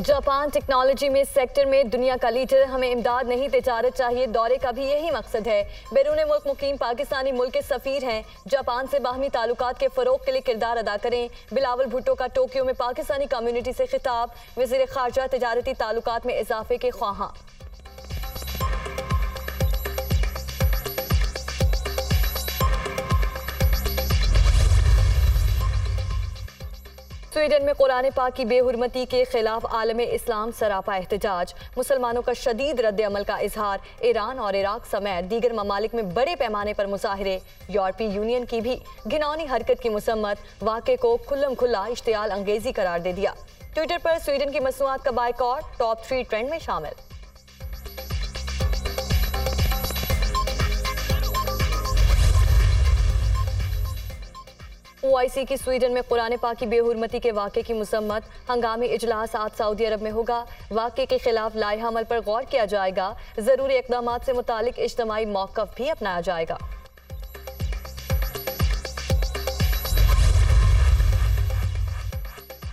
Japan technology में sector में दुनिया का लीडर हमें इमदाद नहीं तजारत चाहिए दौरे का भी यही मकसद है। बैरून मुल्क मुकीम पाकिस्तानी मुल्क के सफ़ीर हैं। जापान से बाहमी ताल्लुक के फ़रोग के लिए किरदार अदा करें। बिलावल भुट्टो का टोक्यो में पाकिस्तानी कम्यूनिटी से खिताब। वज़ीर खारजा तजारती ताल्लुक में इजाफे के ख्वाहा। स्वीडन में कुरान पाक की बेहरमती के खिलाफ आलम इस्लाम सरापा एहतजाज। मुसलमानों का शदीद रद्द अमल का इजहार। ईरान और इराक समेत दीगर ममालिक में बड़े पैमाने पर मुजाहरे। यूरोपीय यूनियन की भी घिनौनी हरकत की मसम्मत। वाक़े को खुल्लम खुल्ला इश्तियाल अंगेजी करार दे दिया। ट्विटर पर स्वीडन की मसनूआत का बायकॉट, टॉप थ्री ट्रेंड में शामिल। ओआईसी की स्वीडन में कुरान पाक की बेहरमती के वाक़े की मसम्मत, हंगामी इजलास आज सऊदी अरब में होगा। वाक़े के खिलाफ लाए अमल पर गौर किया जाएगा। ज़रूरी इकदाम से मुतल इज्तमी मौक़ भी अपनाया जाएगा।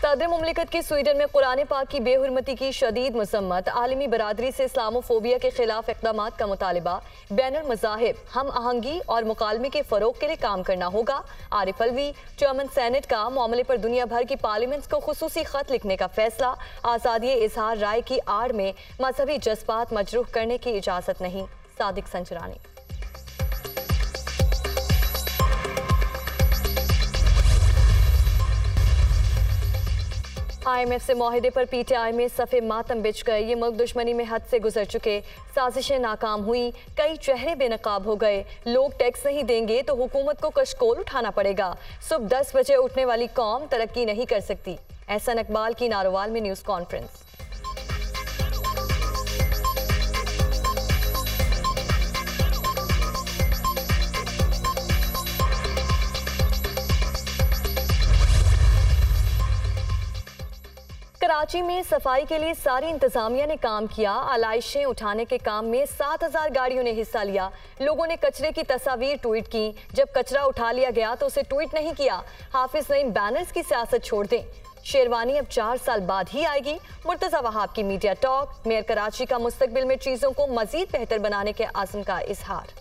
सदर ममलिकत की स्वीडन में कुरान पाक की बेहरमती की शदीद मसम्मत आलमी बरदरी से इस्लामोफोबिया के खिलाफ इकदाम का मुतालबा बैन मजाहिब, हम आहंगी और मुकालमे के फ़रोग के लिए काम करना होगा। आरिफ अलवी, चेयरमैन सैनेट का मामले पर दुनिया भर की पार्लियामेंट्स को खसूसी खत लिखने का फैसला। आज़ादी इजहार राय की आड़ में मजहबी जज्बात मजरूह करने की इजाज़त नहीं। सादिक संचरानी आईएमएफ से माहिदे पर पीटीआई में सफ़े मातम बिछ गए। ये मुल्क दुश्मनी में हद से गुजर चुके। साजिशें नाकाम हुई। कई चेहरे बेनकाब हो गए। लोग टैक्स नहीं देंगे तो हुकूमत को कशकोल उठाना पड़ेगा। सुबह दस बजे उठने वाली कौम तरक्की नहीं कर सकती। एहसन इकबाल की नारोवाल में न्यूज़ कॉन्फ्रेंस। कराची में सफ़ाई के लिए सारी इंतजामिया ने काम किया। आलाइशें उठाने के काम में सात हज़ार गाड़ियों ने हिस्सा लिया। लोगों ने कचरे की तस्वीर ट्वीट की। जब कचरा उठा लिया गया तो उसे ट्वीट नहीं किया। हाफिज नईम बैनर्स की सियासत छोड़ दें। शेरवानी अब चार साल बाद ही आएगी। मुर्तजा वहाब की मीडिया टॉक। मेयर कराची का मुस्तबिल में चीज़ों को मजीद बेहतर बनाने के आज़म का इजहार।